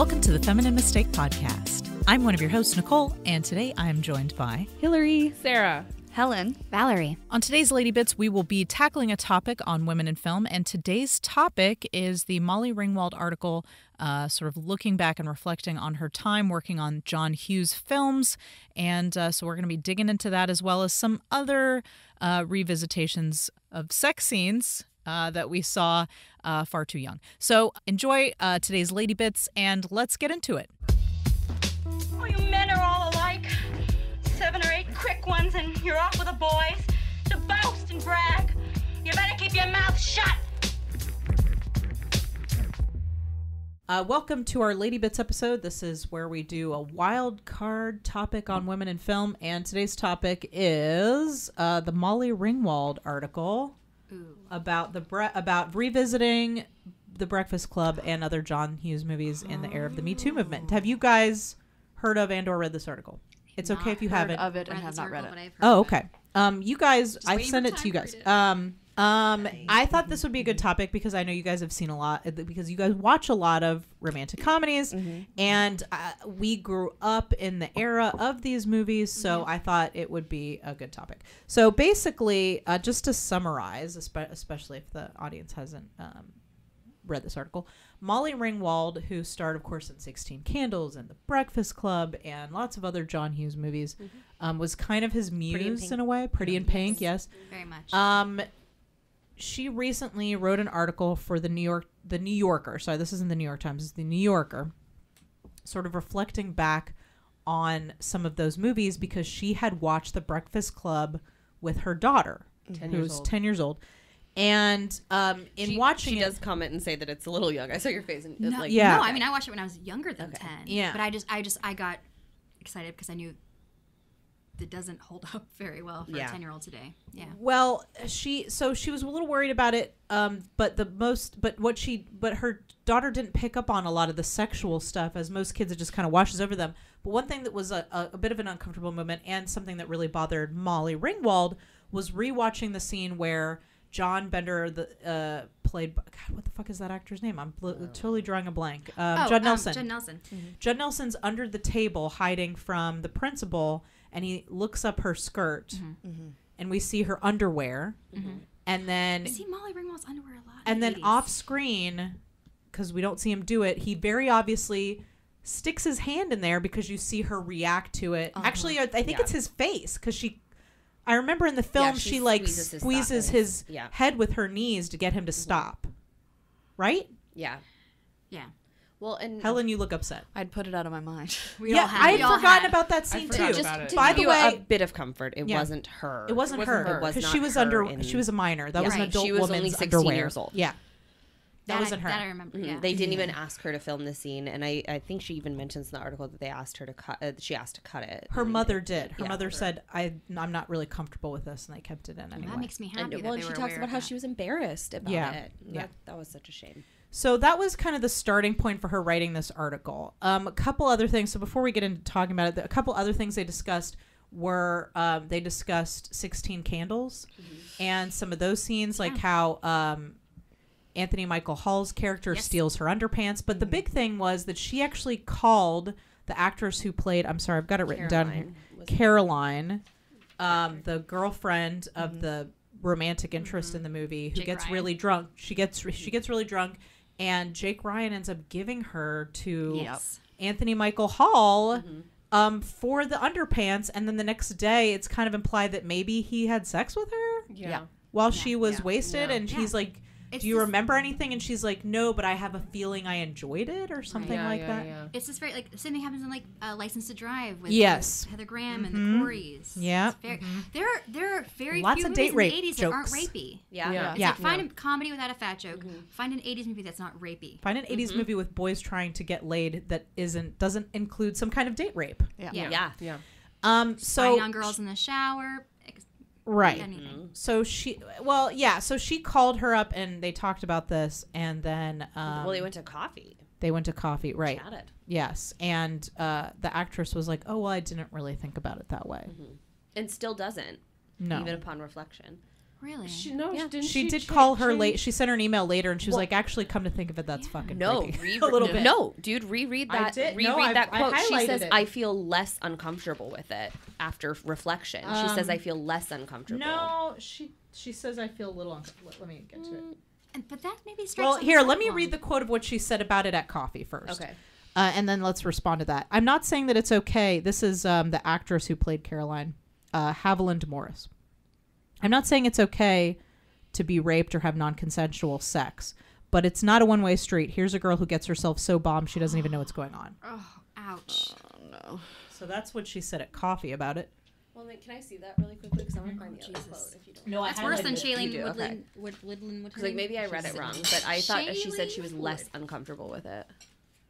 Welcome to the Feminine Mistake Podcast. I'm one of your hosts, Nicole, and today I am joined by Hillary. Sarah. Helen. Valerie. On today's Lady Bits, we will be tackling a topic on women in film, and today's topic is the Molly Ringwald article, uh, sort of looking back and reflecting on her time working on John Hughes films. And uh, so we're going to be digging into that as well as some other uh, revisitations of sex scenes uh, that we saw uh, far too young. So enjoy uh, today's Lady Bits, and let's get into it. Oh, you men are all alike. Seven or eight quick ones, and you're off with the boys to boast and brag. You better keep your mouth shut. Uh, welcome to our Lady Bits episode. This is where we do a wild card topic on women in film, and today's topic is uh, the Molly Ringwald article about the bre- about revisiting the Breakfast Club and other John Hughes movies in the era of the Me Too movement. Have you guys heard of and or read this article? It's okay if you haven't. of it and have not read it. but I've heard Oh, of it. okay. Um, you guys, I waiting sent it to you guys. to it. Um, um, I thought this would be a good topic because I know you guys have seen a lot uh, because you guys watch a lot of romantic comedies, and uh, we grew up in the era of these movies, so I thought it would be a good topic. So basically, uh, just to summarize, especially if the audience hasn't um, read this article. Molly Ringwald, who starred, of course, in 16 Candles and The Breakfast Club and lots of other John Hughes movies, um, was kind of his muse in a way. Pretty in Pink, yes. Very much. Um, she recently wrote an article for the New York, the New Yorker. Sorry, this isn't the New York Times. It's the New Yorker, sort of reflecting back on some of those movies because she had watched The Breakfast Club with her daughter, 10 who was old. 10 years old. And um, in she, watching she it, does comment and say that it's a little young. I saw your face and no, like Yeah. no, I mean I watched it when I was younger than Okay. ten. Yeah. but I just, I just, I got excited because I knew it doesn't hold up very well for Yeah. a ten-year-old today. Yeah. Well, she so she was a little worried about it. Um, but the most, but what she, but her daughter didn't pick up on a lot of the sexual stuff, as most kids, it just kind of washes over them. But one thing that was a, a, a bit of an uncomfortable moment, and something that really bothered Molly Ringwald, was rewatching the scene where John Bender, the uh, played. God, what the fuck is that actor's name? I'm bl- totally drawing a blank. Um, oh, Judd um, Nelson. Judd Nelson. Judd Nelson's under the table hiding from the principal, and he looks up her skirt, mm-hmm. Mm-hmm. and we see her underwear, mm-hmm. and then I see Molly Ringwald's underwear a lot. and then 80s. off screen, because we don't see him do it, he very obviously sticks his hand in there because you see her react to it. Uh-huh. Actually, I I think Yeah. it's his face because she. I remember in the film she she, like squeezes his squeezes thighs. his Yeah. head with her knees to get him to stop. Right, yeah. Yeah. Well, and Helen, you look upset. I'd put it out of my mind. We yeah, all had. I we had all forgotten had. about that scene forgot too. about just it. to By the way, a bit of comfort, it Yeah. wasn't her. It wasn't, It wasn't her her. It was because not she was her under. in- She was a minor. That was an Right. adult She was only 16 underwear. years old. Yeah, that, I- wasn't her. That I remember. Mhm. Yeah. They didn't even ask her to film the scene, and I, I think she even mentions in the article that they asked her to cut. Uh, she asked to cut it. her and they mother did. Her Yeah. mother said, "I, I'm not really comfortable with this," and they kept it in anyway. That makes me happy. And, that well, they and she were talks aware about how that. she was embarrassed about Yeah. it. Yeah. That, that was such a shame. So that was kind of the starting point for her writing this article. Um, a couple other things. So before we get into talking about it, a couple other things they discussed were um, they discussed 16 Candles and some of those scenes, like how um, Anthony Michael Hall's character Yes. steals her underpants. But the big thing was that she actually called the actress who played, I'm sorry, I've got it written down here, Caroline was- Caroline, um, the girlfriend of the romantic interest in the movie, who Jake gets Ryan. really drunk. She gets she gets really drunk, and Jake Ryan ends up giving her to Yes. Anthony Michael Hall. Mm-hmm. Um, for the underpants, and then the next day, it's kind of implied that maybe he had sex with her Yeah. while she was yeah. wasted, Yeah. and he's like, It's "Do you remember anything?" And she's like, "No, but I have a feeling I enjoyed it, or something yeah, like yeah, that." Yeah. It's just very like the same thing happens in like uh, License to Drive with Yes. with Heather Graham and Mhm. the Coreys. Yeah. It's very, there are there are very Lots few of movies date in rape the 80s that aren't jokes. rapey. Yeah. Yeah. It's Yeah. like find a comedy without a fat joke. Find an 80s movie that's not rapey. Find an 80s movie with boys trying to get laid that isn't doesn't include some kind of date rape. Yeah. Yeah. Yeah. Yeah. Um so Spying on girls in the shower. Ex- right. Anything. So she well, yeah, so she called her up and they talked about this and then um well, they went to coffee. they went to coffee, right. Chatted. Yes. And uh the actress was like, "Oh, well, I didn't really think about it that way." And still doesn't, No. even upon reflection. Really? She no, Yeah. didn't she she did cha- call her change- late. She sent her an email later, and she was Well- like, "Actually, come to think of it, that's fucking No, re- a little bit. No, dude, reread I that. did. Reread No, that I quote. she highlighted says, it. "I feel less uncomfortable with it after reflection." she says, Um, "I feel less uncomfortable." No, she she says I feel a little. uncomfortable. let, let me get to it. And, but that maybe strikes Well, here, let me problem. read the quote of what she said about it at coffee first. Okay. Uh, and then let's respond to that. I'm not saying that it's okay. This is um, the actress who played Caroline, uh, Haviland Morris. I'm not saying it's okay to be raped or have non consensual sex, but it's not a one way street. Here's a girl who gets herself so bombed she doesn't even know what's going on. Oh, ouch. No. So that's what she said at coffee about it. Well, then, can I see that really quickly? Because I want to find the other quote. If you don't. No, That's worse than You Shailene do, okay. Woodland. Wood, Woodland Because like maybe I read it wrong, but I thought that she said she was less Wood. uncomfortable with it.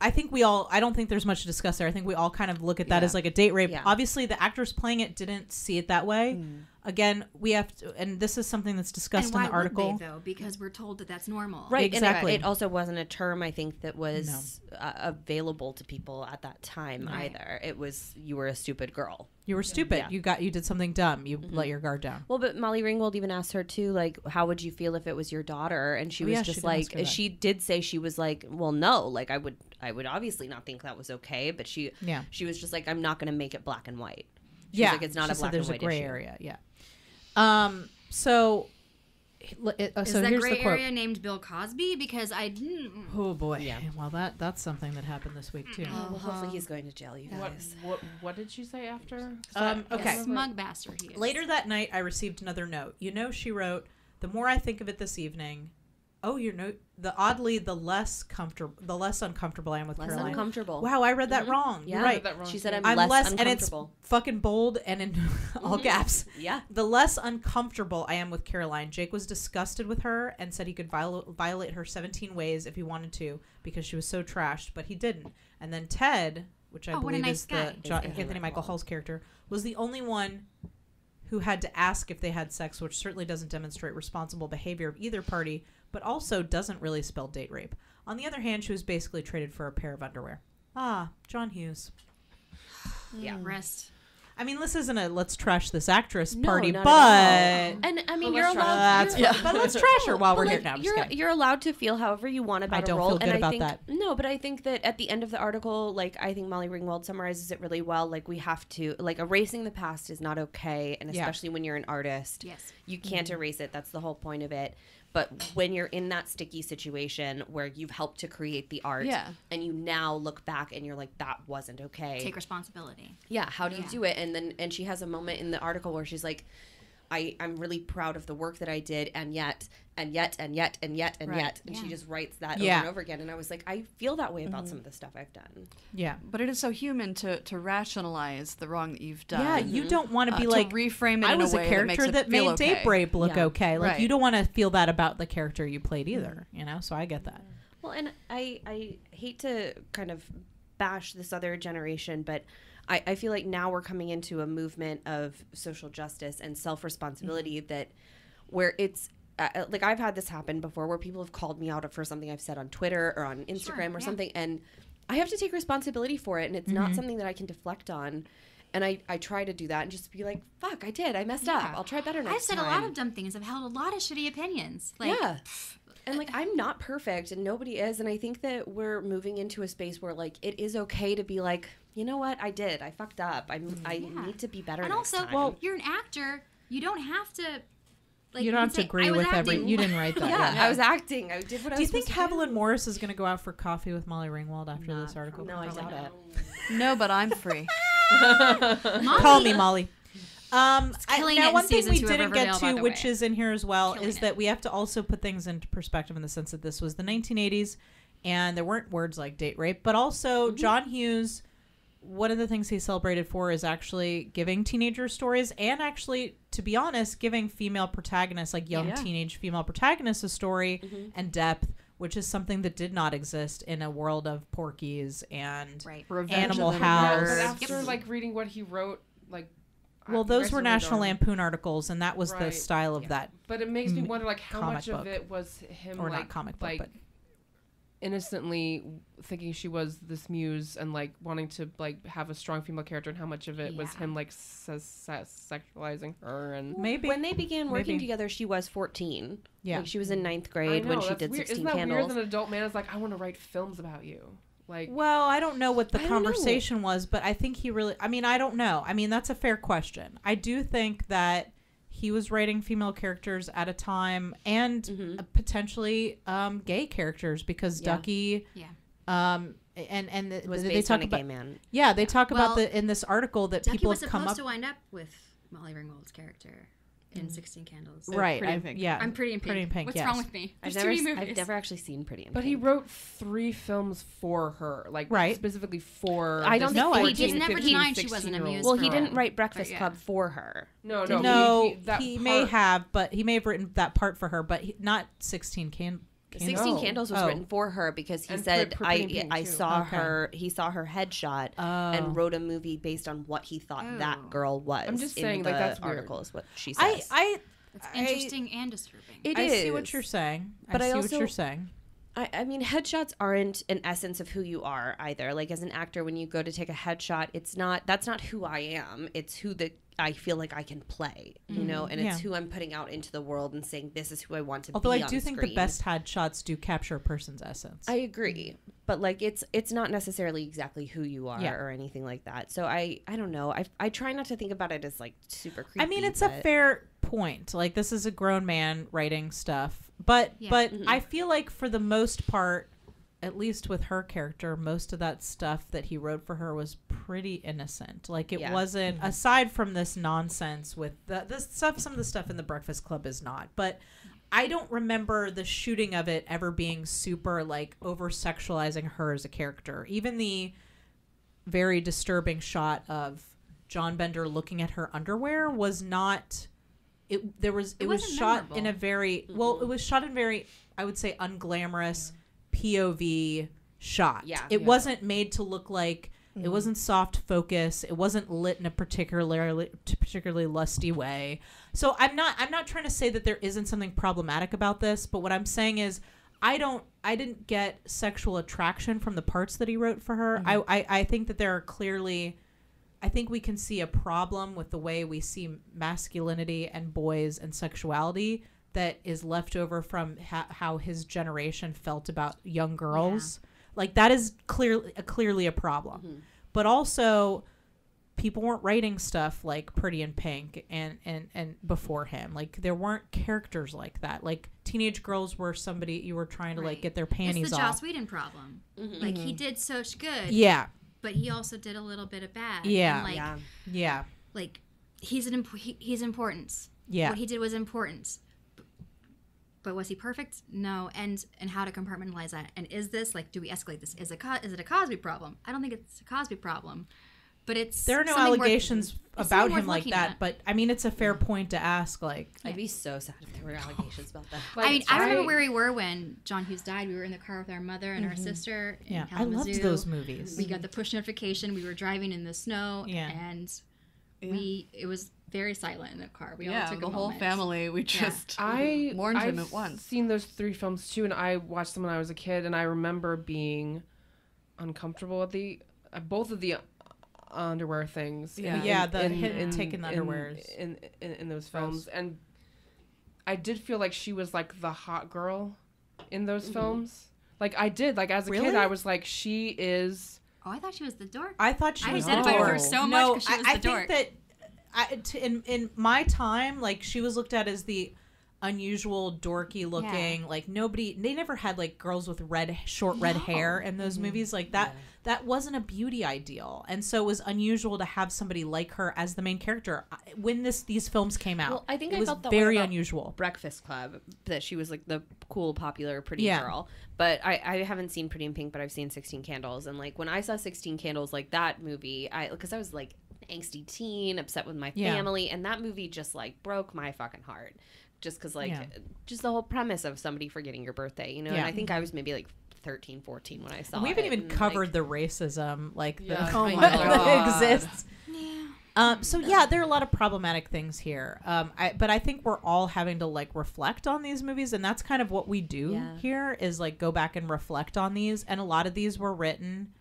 I think we all, I don't think there's much to discuss there. I think we all kind of look at that Yeah. as like a date rape. Yeah. Obviously, the actors playing it didn't see it that way. Mm. Again, we have to, and this is something that's discussed And in the article. would they though? Because we're told that that's normal. Right, and Exactly. it also wasn't a term I think that was uh, available to people at that time Right. either. It was you were a stupid girl. You were stupid. Yeah. You got you did something dumb. You let your guard down. Well, but Molly Ringwald even asked her too, like, how would you feel if it was your daughter? And she Oh, was yeah, just did ask like, she did say she was like, well, no, like I would, I would obviously not think that was okay. But she, Yeah. she was just like, I'm not going to make it black and white. She's yeah, like, it's not she a black there's and white a gray issue. area. Yeah. Um. So, it, uh, Is so that here's gray the quote. area named Bill Cosby? Because I didn't. Oh boy. Yeah. Well, that that's something that happened this week too. Well, hopefully he's going to jail, you What, guys. what what did she say after? Um, okay. Smug bastard he is. Later that night, I received another note. You know, she wrote, "The more I think of it this evening, oh, your note. The oddly, the less comfortable, the less uncomfortable I am with Less Caroline. uncomfortable. Wow, I read that mm-hmm. wrong. Yeah. You're right. that wrong She said. I'm, I'm less, less, and it's uncomfortable. fucking bold and in all mm-hmm. caps. yeah. The less uncomfortable I am with Caroline, Jake was disgusted with her and said he could viol- violate her 17 ways if he wanted to because she was so trashed, but he didn't. And then Ted, which I Oh, believe nice is the. John, Anthony Anthony, Michael Michael Hall's character, was the only one who had to ask if they had sex, which certainly doesn't demonstrate responsible behavior of either party, but also doesn't really spell date rape. On the other hand, she was basically traded for a pair of underwear. Ah, John Hughes. Yeah. Rest. I mean, this isn't a let's trash this actress No, party, not but all. And I mean, Well, you're let's try allowed. that's you're- fine. But let's trash her while But, we're here now. I'm just You're kidding. you're allowed to feel however you want about don't a role, feel good and I about think that. no, but I think that at the end of the article, like I think Molly Ringwald summarizes it really well. Like we have to like erasing the past is not okay, and Yeah. especially when you're an artist, Yes. you can't erase it. That's the whole point of it. But when you're in that sticky situation where you've helped to create the art, Yeah. and you now look back and you're like, that wasn't okay. Take responsibility. Yeah, how do you do it? And then and she has a moment in the article where she's like, I, I'm really proud of the work that I did and yet and yet and yet and yet and Right. yet and she just writes that Yeah. over and over again and I was like, I feel that way about some of the stuff I've done. yeah. But it is so human to to rationalize the wrong that you've done. Yeah, you don't want to uh, be to like reframe it I in was a a, way that character makes it that, feel made okay. date rape look Yeah. okay. Like you don't want to feel that about the character you played either. You know, so I get that. Well, and I I hate to kind of bash this other generation, but I, I feel like now we're coming into a movement of social justice and self responsibility mm-hmm. that where it's uh, uh, like I've had this happen before where people have called me out for something I've said on Twitter or on Instagram or yeah. something, and I have to take responsibility for it, and it's not mm-hmm. something that I can deflect on. And I, I try to do that and just be like, fuck, I did. I messed up. I'll try better next time. I've said time. a lot of dumb things. I've held a lot of shitty opinions. Like, yeah. And like I'm not perfect and nobody is and I think that we're moving into a space where like it is okay to be like, you know what? I did. I fucked up. I'm I Yeah. need to be better and next also, time. well, you're an actor. You don't have to. Like, you don't can have to say, agree "I was with every. You didn't write that. yeah, yeah. I was acting. I did what I was. Do you think supposed to Haviland Morris is going to go out for coffee with Molly Ringwald after this article? No, I doubt it. No, but I'm free. Call me, Molly. Um, I, now one thing we didn't get to, which way. is in here as well, Killing is it. that we have to also put things into perspective in the sense that this was the 1980s, and there weren't words like date rape, but also Mm-hmm. John Hughes. One of the things he's celebrated for is actually giving teenager stories, and actually, to be honest, giving female protagonists, like young Yeah. teenage female protagonists, a story Mm-hmm. and depth, which is something that did not exist in a world of Porky's and Right. Animal House. But after like reading what he wrote, like Well, those were National Lampoon articles, and that was the style of Yeah. that. But it makes me wonder, like, how much book. of it was him, Or not like, comic book, like but- innocently thinking she was this muse and like wanting to like have a strong female character and how much of it was him like se- se- sexualizing her and Maybe When they began working Maybe. together, she was 14. Yeah. Like she was in ninth I grade when she that's did weird. 16 Isn't that Candles. weird that an adult man is like I want to write films about you like Well, I don't know what the I conversation was, but I think he really. I mean, I don't know. I mean, that's a fair question. I do think that he was writing female characters at a time and uh, potentially um, gay characters because Mm-hmm. Yeah. Ducky. Yeah. Um, and and the, was they based talk on a about gay man. yeah they talk about the in this article that Ducky people was have come supposed up to wind up with Molly Ringwald's character in Sixteen Candles. right Pretty in I- Pink. yeah I'm pretty in pink. pretty in pink What's yes. wrong with me? I've There's never, too many movies. I've never actually seen Pretty in Pink. but he wrote three films for her like Right. specifically for I don't this think No, I- 14, He did never 15, deny she wasn't 16 -year-old amused Well, he didn't write Breakfast yeah. Club for her. no no no he, that he may have but he may have written that part for her but he, not 16 can, can 16 Candles was Oh. written for her because he And said for- for I Pretty in Pink, I too. saw Okay. her he saw her headshot Oh. and wrote a movie based on what he thought Oh. that girl was. I'm just in saying, the like, that's weird. article is what she says. I I That's I- interesting and disturbing. It I see what you're saying But I I see also- what you're saying I, I mean, headshots aren't an essence of who you are either. Like as an actor, when you go to take a headshot, it's not that's not who I am. It's who the I feel like I can play, you know, and it's. Yeah. who I'm putting out into the world and saying this is who I want to be. Although. I do on think screen. the best headshots do capture a person's essence. I agree, but like it's it's not necessarily exactly who you are Yeah. or anything like that. So I I don't know. I I try not to think about it as like super creepy. I mean, it's a fair point. Like this is a grown man writing stuff, but Yeah. but Mm-hmm. I feel like for the most part, at least with her character, most of that stuff that he wrote for her was pretty innocent. Like it Yeah. wasn't Mm-hmm. aside from this nonsense with the this stuff. Some of the stuff in the Breakfast Club is not, but. I don't remember the shooting of it ever being super like over sexualizing her as a character. Even the very disturbing shot of John Bender looking at her underwear was not it there was it, It was shot memorable. in a very well it was shot in very I would say unglamorous POV shot. Yeah. It Yeah. wasn't made to look like it mm-hmm. wasn't soft focus. It wasn't lit in a particularly particularly lusty way. So I'm not I'm not trying to say that there isn't something problematic about this, but what I'm saying is I don't I didn't get sexual attraction from the parts that he wrote for her. Mm-hmm. I, I I think that there are clearly I think we can see a problem with the way we see masculinity and boys and sexuality that is left over from ha- how his generation felt about young girls. Like that is clearly clearly a problem. Mm-hmm. But also people weren't writing stuff like Pretty in Pink and and and before him. Like there weren't characters like that. Like teenage girls were somebody you were trying to like get their panties it's the off. Joss Whedon problem. Mm-hmm. Like he mm-hmm. did such good, yeah. but he also did a little bit of bad. Yeah. And, like, yeah. Yeah. like he's an imp- he, he's important. Yeah. What he did was important. B- But was he perfect? No. And and how to compartmentalize that? And is this like do we escalate this? Is it Co- is it a Cosby problem? I don't think it's a Cosby problem, but it's There are no something worth- allegations about him like that, at. but I mean it's a fair point to ask like I'd be so sad if there were allegations about that. I mean, Like, I remember where we were when John Hughes died. We were in the car with our mother and our sister. In Mm-hmm. yeah, I Kalamazoo. loved those movies. We got the push notification. We were driving in the snow, Yeah. and we it was very silent in the car. We all took the a whole moment. family. We just I mourned him I've at once. Seen those three films too, and I watched them when I was a kid, and I remember being uncomfortable at the at both of the underwear things. in- Yeah. Yeah, the in- hit- in- taking the in- underwears. in, in in those films, and I did feel like she was like the hot girl in those mm-hmm. films. Like I did, like as a Really? kid, I was like, she is. Oh, I thought she was the dork. I thought she I was identified the with dork. her so much no, 'cause she was I, I the dork. think that I, t- in in my time, like she was looked at as the unusual, dorky looking. Like nobody, they never had like girls with red, short red hair in those Mm-hmm. movies. Like that, that wasn't a beauty ideal, and so it was unusual to have somebody like her as the main character when this these films came out. Well, I think it I was felt that way very unusual. Breakfast Club that she was like the cool, popular, pretty Yeah. girl. But I, I haven't seen Pretty in Pink, but I've seen Sixteen Candles, and like when I saw Sixteen Candles, like that movie, I because I was like angsty teen, upset with my Yeah. family, and that movie just like broke my fucking heart. Just because like Yeah. just the whole premise of somebody forgetting your birthday, you know. And I think I was maybe like 13, 14 when I saw we haven't it, even covered like, the racism like Yeah, the, oh my that exists. yeah. Um, so yeah, there are a lot of problematic things here. Um, I, but I think we're all having to like reflect on these movies, and that's kind of what we do Yeah. here is like go back and reflect on these. And a lot of these were written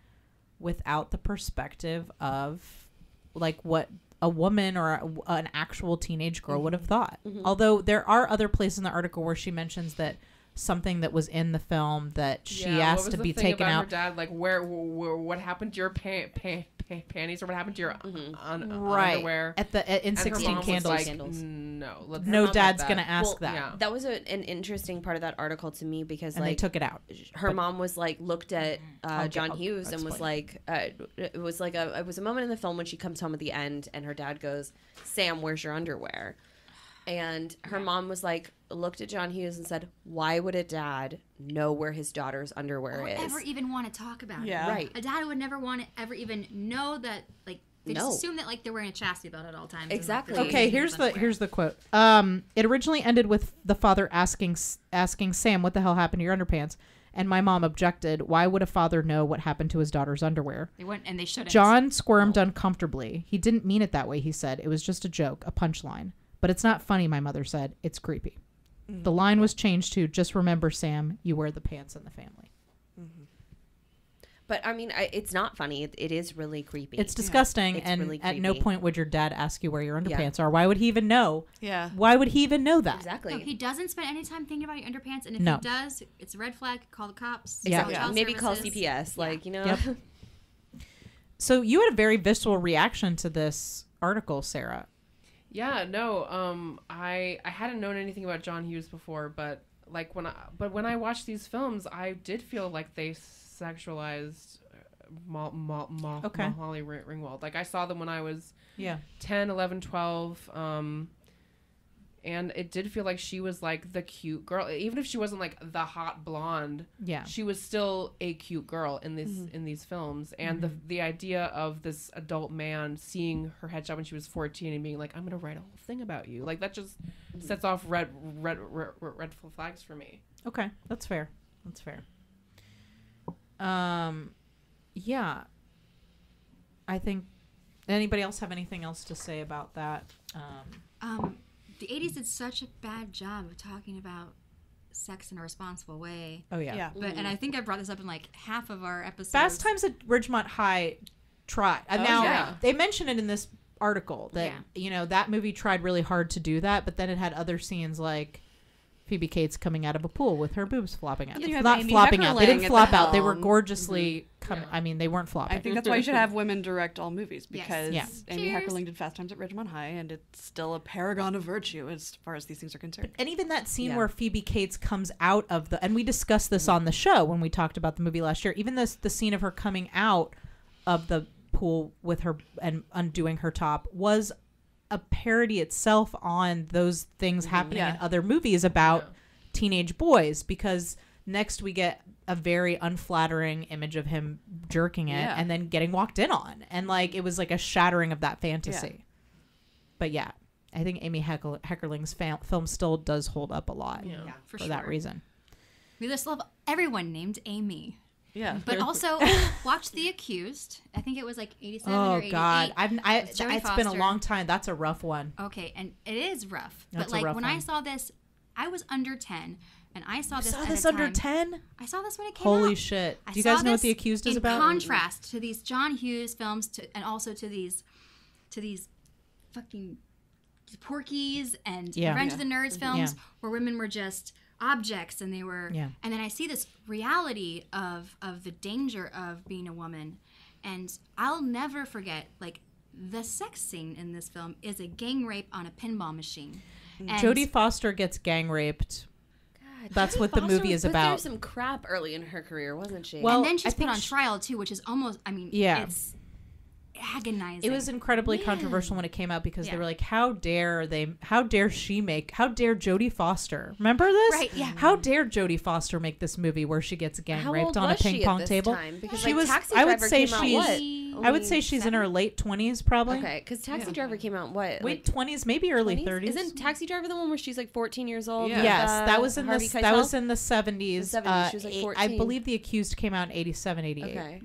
without the perspective of like what a woman or a, an actual teenage girl would have mm-hmm. thought. Mm-hmm. Although there are other places in the article where she mentions that something that was in the film that she Yeah, asked to be taken out. Her dad, like where, where, what happened to your pan, pan, pan, panties, or what happened to your un, right underwear? at the at, in And 16 candles. like, Candles. no, let's no dad's that." gonna ask Well, that, yeah. That was a, an interesting part of that article to me because and they like took it out. her But- mom was like looked at uh, I'll get- John I'll Hughes and was like uh, it was like a it was a moment in the film when she comes home at the end and her dad goes Sam where's your underwear and her mom was like looked at John Hughes and said why would a dad know where his daughter's underwear or is ever even want to talk about Yeah. it. right A dad would never want to ever even know that. Like they No. just assume that like they're wearing a chastity belt at all times. and, like, Exactly. Okay, here's the underwear. here's the quote. Um, it originally ended with the father asking asking Sam, "What the hell happened to your underpants?" And my mom objected. Why would a father know what happened to his daughter's underwear? They went and they shouldn't. John squirmed uncomfortably. He didn't mean it that way. He said it was just a joke, a punchline. But it's not funny. My mother said it's creepy. Mm-hmm. The line was changed to "Just remember, Sam, you wear the pants in the family." Mm-hmm. but I mean I, it's not funny it, it is really creepy It's disgusting, It's and really at no point would your dad ask you where your Yeah. underpants are. Why would he even know? Yeah. Why would he even know that? exactly No, he doesn't spend any time thinking about your underpants, and if No. he does, it's a red flag. Call the cops. Yeah. call Yeah. child maybe call services. CPS like you know Yep. So you had a very visceral reaction to this article, Sarah. Yeah, no. Um, I I hadn't known anything about John Hughes before, but like when I but when I watched these films, I did feel like they sexualized uh, Mo- Mo- Mo- Okay. Molly Ring- Ringwald. Like I saw them when I was Yeah. 10, 11, 12. Um, and it did feel like she was like the cute girl, even if she wasn't like the hot blonde. Yeah. She was still a cute girl in this in these films, and the the idea of this adult man seeing her headshot when she was fourteen and being like, "I'm gonna write a whole thing about you," like that just sets off red red red, red flags for me. Okay, that's fair. That's fair. Um, yeah. I think. Anybody else have anything else to say about that? Um, Um, the '80s did such a bad job of talking about sex in a responsible way. oh yeah. Yeah. But and I think I brought this up in like half of our episodes. Fast Times at Ridgemont High tried. And Oh, now yeah. they mention it in this article that Yeah. you know that movie tried really hard to do that, but then it had other scenes like Phoebe Cates coming out of a pool with her boobs flopping out. And then you have Not Amy flopping out. They didn't flop the out. They were helm. gorgeously mm-hmm. coming. Yeah. I mean, they weren't flopping. I think that's why you should have women direct all movies Yes. because Yeah. Amy Cheers. Heckerling did Fast Times at Ridgemont High, and it's still a paragon of virtue as far as these things are concerned. and even that scene Yeah. where Phoebe Cates comes out of the and we discussed this on the show when we talked about the movie last year. Even this the scene of her coming out of the pool with her and undoing her top was a parody itself on those things mm-hmm. happening in other movies about Yeah. teenage boys because next we get a very unflattering image of him jerking it Yeah. and then getting walked in on and like it was like a shattering of that fantasy but yeah i think amy Heckle- heckerling's fam- film still does hold up a lot Yeah. for, for sure. that reason We just love everyone named Amy. Yeah. But also watch The Accused. I think it was like 87 or 88. oh god i've I, It's it's been a long time that's a rough one Okay, and it is rough. That's but like rough when I saw this, I was under 10 and I saw this saw this under 10 I saw this when it came holy out. shit I do you guys know what the accused is in about contrast to these John Hughes films to, and also to these to these fucking Porky's and Yeah. Revenge Yeah. of the Nerds films Yeah. where women were just objects and they were Yeah. and then I see this reality of of the danger of being a woman and I'll never forget like the sex scene in this film is a gang rape on a pinball machine. Hmm. And jodie foster gets gang raped God, That's Jodie what the movie is put through about. some crap early in her career wasn't she Well, and then I she's put on sh- trial too, which is almost I mean Yeah. it's agonizing. It was incredibly Man. controversial when it came out because they were like, "How dare they? How dare she make? How dare Jodie Foster? Remember this? Right, yeah. How dare Jodie Foster make this movie where she gets gang How raped on a ping pong table? Because She like, was- Taxi I would say she's- I would say she's in her late twenties, probably. Okay, because Taxi Driver came out what? Wait, twenties, maybe early thirties. Isn't Taxi Driver the one where she's like 14 years old? Yeah. Yes, uh, that was in Harvey the that was in the seventies. The 70s, she was, like, I believe the accused came out in 87, 88. Okay.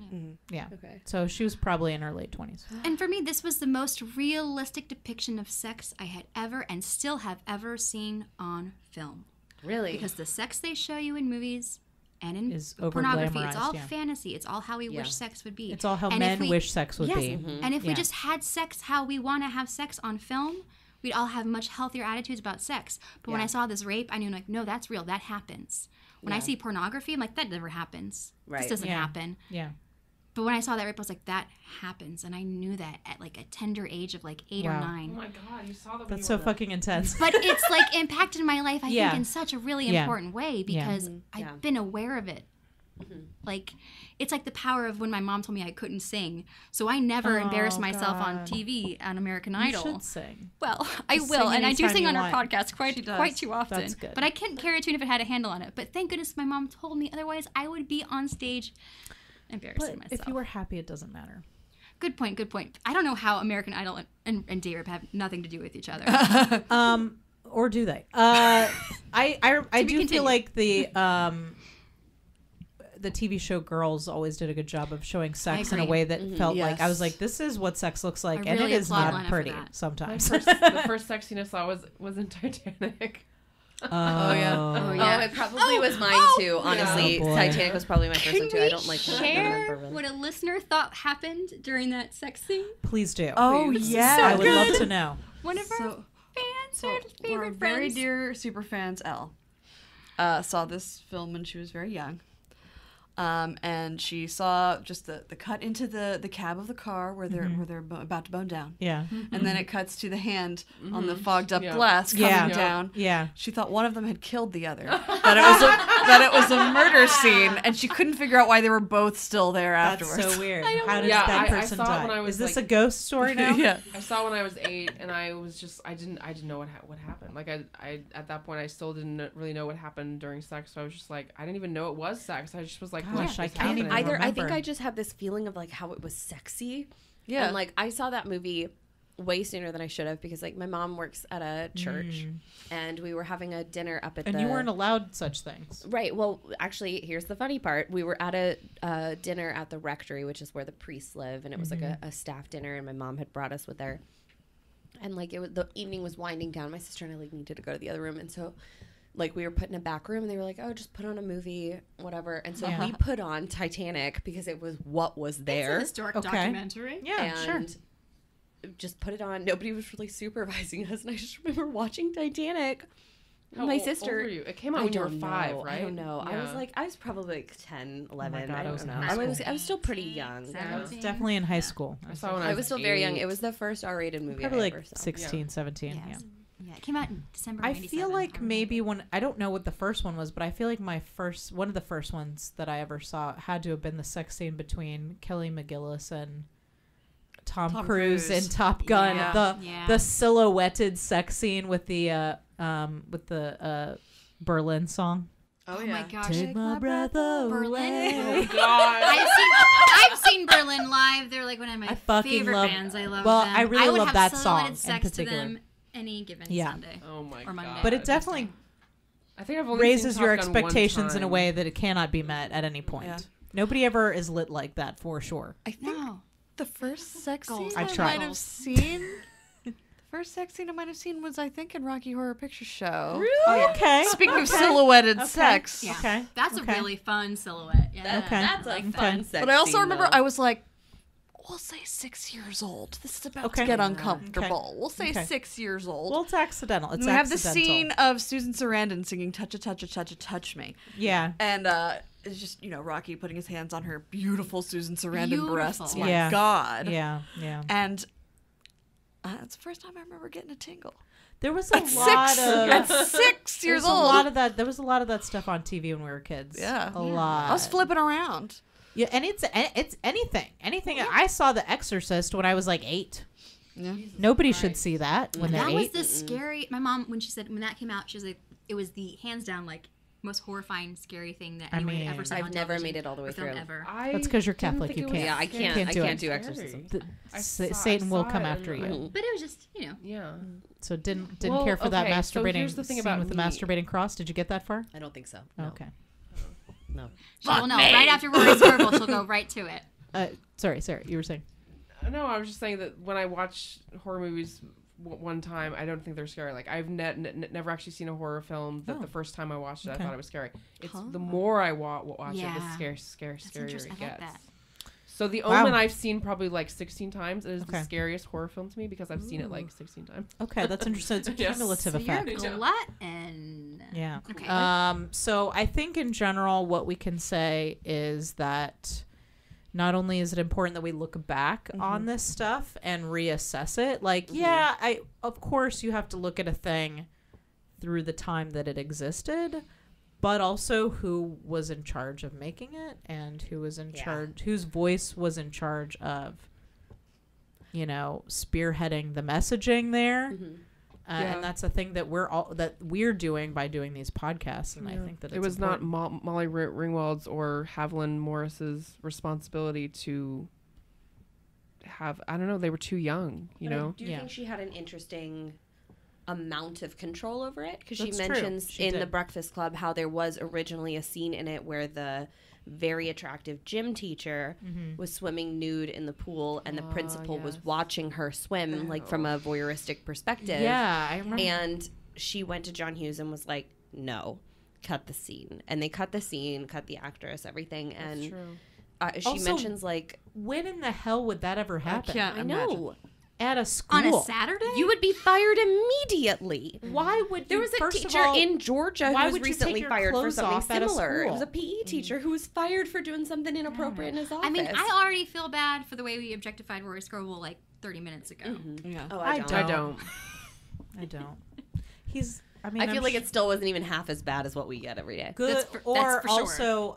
Yeah. Okay. So she was probably in her late twenties. And for me, this was the most realistic depiction of sex I had ever and still have ever seen on film. Really? Because the sex they show you in movies and in Is pornography, it's all yeah. fantasy. It's all how we Yeah. wish sex would be. It's all how And men we- wish sex would Yes. be. And mm-hmm. if we just had sex how we want to have sex on film, we'd all have much healthier attitudes about sex. But when I saw this rape, I knew like, no, that's real. That happens. When I see pornography, I'm like, that never happens. Right. This doesn't Yeah. happen. Yeah. But when I saw that rape, I was like, that happens. And I knew that at like a tender age of like eight Wow. or Oh nine. my god, you saw that. That's so were- fucking intense. But it's like impacted my life, I Yeah. think, in such a really Yeah. important way because mm-hmm. I've Yeah. been aware of it. Mm-hmm. Like, it's like the power of when my mom told me I couldn't sing. So I never embarrassed Oh, myself on TV on American You Idol. should sing. Well, I Just will, and I do sing on our want. podcast quite quite too often. That's good. But I couldn't carry a tune if it had a handle on it. But thank goodness my mom told me. Otherwise, I would be on stage embarrassing But myself. if you were happy, it doesn't matter. good point. Good point. I don't know how American Idol and, and, and day rape have nothing to do with each other. Um, or do they? Uh, I I, I be do continued. feel like the um the TV show Girls always did a good job of showing sex in a way that felt like I was like, this is what sex looks like, I and really it is not pretty that. My sometimes. first, the first sex scene I saw was was in Titanic. Oh yeah. Oh, yeah. it probably was mine too. Honestly, Oh. Titanic was probably my first one too. I don't like share remember really. what a listener thought happened during that sex scene? Please do. Oh Please. yeah, I would love to know. One of our So- fans, So, our our favorite very friends. dear super fans, L, uh, saw this film when she was very young. Um, and she saw just the, the cut into the, the cab of the car where they're mm-hmm. where they're bo- about to bone down, Yeah, mm-hmm. and then it cuts to the hand on the mm-hmm. fogged up Yeah. glass coming Yeah. down. yeah. She thought one of them had killed the other. that it was a that it was a murder scene, and she couldn't figure out why they were both still there That's afterwards. so weird. How does Yeah, that I- I person saw die? when I was, is this like- a ghost story now? yeah. I saw when I was eight, and I was just I didn't I didn't know what ha- what happened. Like I I at that point I still didn't really know what happened during sex. So I was just like I didn't even know it was sex. I just was like, what Gosh, I can't even happening? Either I think. I just have this feeling of like how it was sexy. Yeah. And like I saw that movie way sooner than I should have because like my mom works at a church and we were having a dinner up at Mm. And the you weren't allowed such things. Right. Well, actually, here's the funny part. We were at a uh, dinner at the rectory, which is where the priests live, and it was like a, a staff dinner, and my mom had brought us with her. And like it was, the evening was winding down. My sister and I like needed to go to the other room, and so like we were put in a back room, and they were like, "Oh, just put on a movie, whatever." And so Yeah. we put on Titanic because it was what was It's a there, historic Okay. documentary. Yeah, sure. just put it on. Nobody was really supervising us, and I just remember watching Titanic. How my old- sister old you? It came out I when you were five, know. right? I don't know. I was like, I was probably like 10, 11. God, I I don't was know. I was. I was still pretty young. Seventeen. I was definitely in high school. I saw when I I was, was still very young. It was the first R-rated movie Probably I like ever saw. 16, 17. Yes. Yeah. Yeah, it came out in December. I feel like or- maybe when I don't know what the first one was, but I feel like my first one of the first ones that I ever saw had to have been the sex scene between Kelly McGillis and Tom, Tom Cruise, Cruise. in Top Gun. Yeah. The Yeah. the silhouetted sex scene with the uh um with the uh Berlin song. Oh, my gosh. Take my breath away. Berlin. God. I've seen I've seen Berlin live. They're like one of my I fucking favorite love- bands. I love well, them. I really would love have that silhouetted song in sex particular. To them any given Yeah. Sunday. oh my Or Monday. god. But it definitely I think I've only raises seen your Top Gun one expectations in a way that it cannot be met at any point. Yeah. Nobody ever is lit like that for sure. I think No. the first sex scene I I, tried. might have seen. the first sex scene I might have seen was I think in Rocky Horror Picture Show. Oh, okay. Speaking of silhouetted Okay. sex, Yeah. Okay. That's okay. a really fun silhouette. Yeah. Okay. That's a Okay. fun sex but I also scene, remember though. I was like, we'll say six years old. This is about Okay. to get Yeah. uncomfortable. We'll say Okay. six years old. Well, it's accidental. and It's we have the scene of Susan Sarandon singing "Touch a Touch a Touch a Touch Me," Yeah. and uh, it's just you know Rocky putting his hands on her beautiful Susan Sarandon breasts. My Yeah. God. Yeah. Yeah. And uh, it's the first time I remember getting a tingle. There was a At lot six, of at six there years was old. a lot of that. There was a lot of that stuff on TV when we were kids. Yeah. a Yeah. lot. I was flipping around. Yeah, and it's it's anything, anything. Oh, I saw The Exorcist when I was like eight. Yeah. Nobody should see that when they're That was eight. the scary. My mom, when she said when that came out, she was like, it was the hands down like most horrifying, scary thing that I anyone mean, had ever seen. I've never television made it all the way or film through. Ever. I That's 'cause you're Catholic, you can't. Yeah, I can't. Can't I can't it. do exorcism. The- saw- Satan will come after you. like, But it was just you know. Yeah. So didn't didn't Well, care for that okay, so masturbating here's the thing scene about with the masturbating cross. Did you get that far? I don't think so. Oh, no. Okay. No. She will know right after Rory Scovel. She'll go right to it. Uh, sorry, Sarah, you were saying. No, I was just saying that when I watch horror movies w- one time, I don't think they're scary. Like I've ne- ne- never actually seen a horror film that Oh. the first time I watched it, Okay. I thought it was scary. It's the more I wa- watch it, Yeah. the scary, scary, That's scarier it I like gets. that. So the Wow. Omen I've seen probably like 16 times. It is Okay. the scariest horror film to me because I've seen it like 16 times. Okay, that's interesting. It's a Yes. cumulative So you're effect. a glutton. Yeah. Okay. Um, so I think in general, what we can say is that not only is it important that we look back on this stuff and reassess it, like, yeah, I of course you have to look at a thing through the time that it existed, but also who was in charge of making it and who was in Yeah. charge whose voice was in charge of you know, spearheading the messaging there. Uh, Yeah. and that's a thing that we're all that we're doing by doing these podcasts and i think that it it's was not. Mo- Molly R- Ringwald's or Haviland Morris's responsibility to have. I don't know. They were too young. You But I know. do Yeah. think she had an interesting amount of control over it because she mentions She in the. Breakfast Club how there was originally a scene in it where the very attractive gym teacher Mm-hmm. was swimming nude in the pool and the Ah, principal was watching her swim like from a voyeuristic perspective. Yeah i remember. And she went to John Hughes and was like no cut the scene. And they cut the scene cut the actress everything and uh, she Also, mentions like when in the hell would that ever happen? can't I imagine. Know at a school On a Saturday? you would be fired immediately why would There was a first teacher all, in Georgia who was would you take recently fired for something off at a similar. It was a PE teacher who was fired for doing something inappropriate in his office. I mean, I already feel bad for the way we objectified Rory Scovel like 30 minutes ago. Yeah. oh, I I don't. I don't. don't. i don't he's i mean I I'm feel like sh- it still wasn't even half as bad as what we get every day. good That's for- or that's for sure. also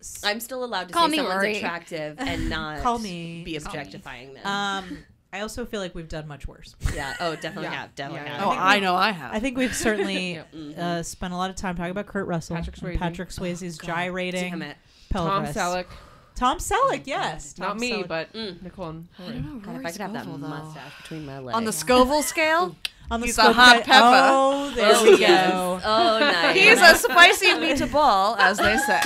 s- I'm still allowed to Call say me someone's Rory. attractive and not Call me. be Call me. objectifying them. um i also feel like we've done much worse yeah. Oh, definitely Yeah. have. Definitely Yeah, have. Oh, think I know I have. I think we've certainly Yep. uh, spent a lot of time talking about Kurt Russell, Patrick Swayze. Patrick Swayze's gyrating Damn it. pelvis. Tom Selleck. Tom Selleck, yes. Not me, Selleck. but Mm. Nicole and I don't know. God, Rory if I could have that Scovel, though. mustache between my legs. On the Scoville scale, on the he's a hot cut- pepper. Oh, there Oh, we yes. go. Oh, nice. he's a spicy meatball, as they say.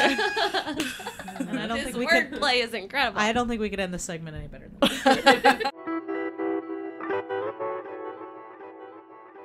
And I don't His think we could. wordplay is incredible. I don't think we could end the segment any better.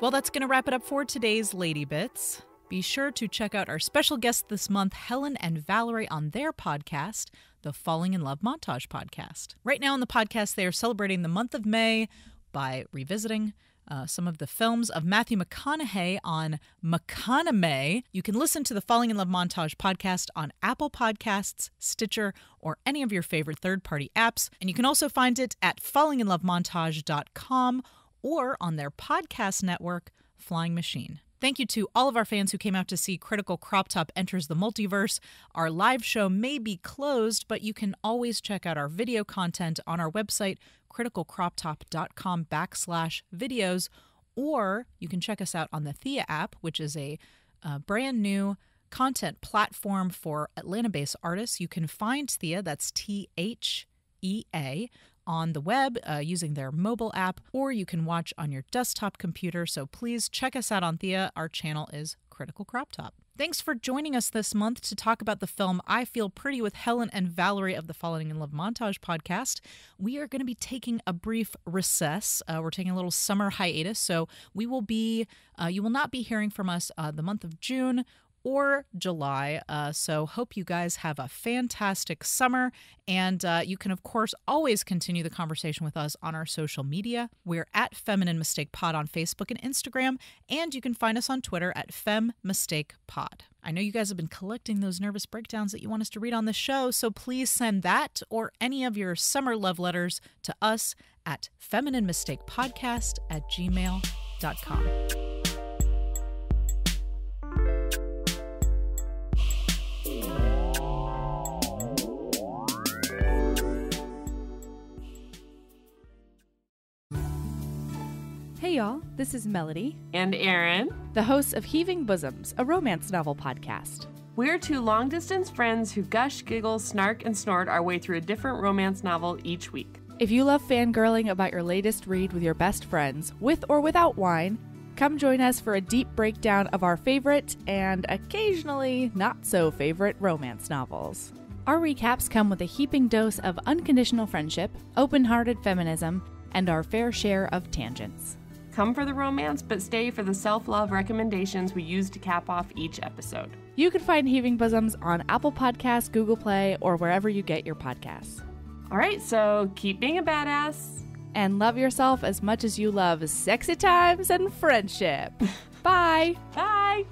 Well, that's going to wrap it up for today's Lady Bits. Be sure to check out our special guests this month, Helen and Valerie, on their podcast, the Falling in Love Montage podcast. Right now on the podcast, they are celebrating the month of May by revisiting uh, some of the films of Matthew McConaughey on McConaughey. You can listen to the Falling in Love Montage podcast on Apple Podcasts, Stitcher, or any of your favorite third party apps. And you can also find it at fallinginlovemontage.com or on their podcast network, Flying Machine. Thank you to all of our fans who came out to see Critical Crop Top Enters the Multiverse. Our live show may be closed, but you can always check out our video content on our website, criticalcroptop.com backslash videos, or you can check us out on the Thea app, which is a uh, brand new content platform for Atlanta based artists. You can find Thea, that's T H E A, on the web uh, using their mobile app, or you can watch on your desktop computer. So please check us out on Thea. Our channel is Critical Crop Top. Thanks for joining us this month to talk about the film I Feel Pretty with Helen and Valerie of the Falling in Love Montage podcast. We are going to be taking a brief recess. Uh, we're taking a little summer hiatus, so we will be, uh, you will not be hearing from us uh, the month of June or July. Uh, so, hope you guys have a fantastic summer. And uh, you can, of course, always continue the conversation with us on our social media. We're at Feminine Mistake Pod on Facebook and Instagram, and you can find us on Twitter at Fem Mistake Pod. I know you guys have been collecting those nervous breakdowns that you want us to read on the show, so please send that or any of your summer love letters to us at feminine mistake podcast at gmail.com. Hey y'all, this is Melody, and Aaron. the hosts of Heaving Bosoms, a romance novel podcast. We're two long distance friends who gush, giggle, snark, and snort our way through a different romance novel each week. If you love fangirling about your latest read with your best friends, with or without wine, come join us for a deep breakdown of our favorite and occasionally not so favorite romance novels. Our recaps come with a heaping dose of unconditional friendship, open hearted feminism, and our fair share of tangents. Come for the romance, but stay for the self love recommendations we use to cap off each episode. You can find Heaving Bosoms on Apple Podcasts, Google Play, or wherever you get your podcasts. All right, so keep being a badass. And love yourself as much as you love sexy times and friendship. Bye. Bye.